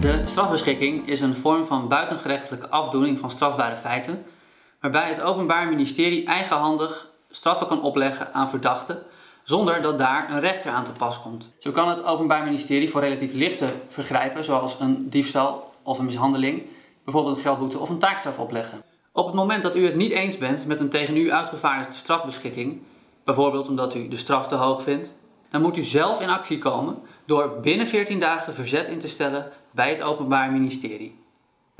De strafbeschikking is een vorm van buitengerechtelijke afdoening van strafbare feiten, waarbij het Openbaar Ministerie eigenhandig straffen kan opleggen aan verdachten zonder dat daar een rechter aan te pas komt. Zo kan het Openbaar Ministerie voor relatief lichte vergrijpen, zoals een diefstal of een mishandeling, bijvoorbeeld een geldboete of een taakstraf opleggen. Op het moment dat u het niet eens bent met een tegen u uitgevaardigde strafbeschikking, bijvoorbeeld omdat u de straf te hoog vindt, dan moet u zelf in actie komen door binnen 14 dagen verzet in te stellen bij het Openbaar Ministerie.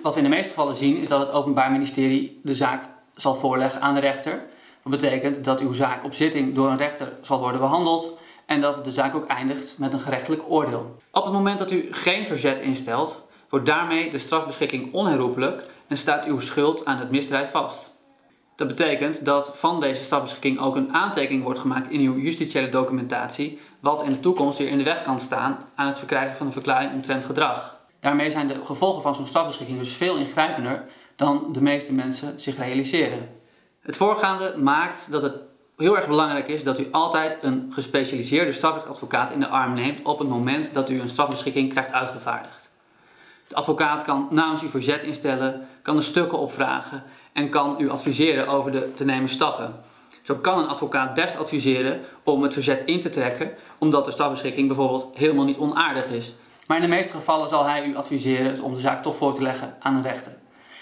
Wat we in de meeste gevallen zien is dat het Openbaar Ministerie de zaak zal voorleggen aan de rechter. Dat betekent dat uw zaak op zitting door een rechter zal worden behandeld en dat de zaak ook eindigt met een gerechtelijk oordeel. Op het moment dat u geen verzet instelt, wordt daarmee de strafbeschikking onherroepelijk en staat uw schuld aan het misdrijf vast. Dat betekent dat van deze strafbeschikking ook een aantekening wordt gemaakt in uw justitiële documentatie, wat in de toekomst weer in de weg kan staan aan het verkrijgen van een verklaring omtrent gedrag. Daarmee zijn de gevolgen van zo'n strafbeschikking dus veel ingrijpender dan de meeste mensen zich realiseren. Het voorgaande maakt dat het heel erg belangrijk is dat u altijd een gespecialiseerde strafrechtadvocaat in de arm neemt op het moment dat u een strafbeschikking krijgt uitgevaardigd. De advocaat kan namens u verzet instellen, kan de stukken opvragen en kan u adviseren over de te nemen stappen. Zo kan een advocaat best adviseren om het verzet in te trekken, omdat de strafbeschikking bijvoorbeeld helemaal niet onaardig is. Maar in de meeste gevallen zal hij u adviseren om de zaak toch voor te leggen aan een rechter.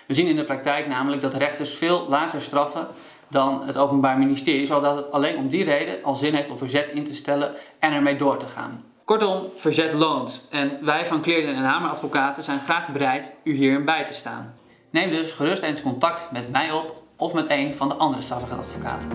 We zien in de praktijk namelijk dat rechters veel lager straffen dan het Openbaar Ministerie, zodat het alleen om die reden al zin heeft om verzet in te stellen en ermee door te gaan. Kortom, verzet loont en wij van Kleerden en Hamer Advocaten zijn graag bereid u hierin bij te staan. Neem dus gerust eens contact met mij op of met een van de andere strafrechtadvocaten.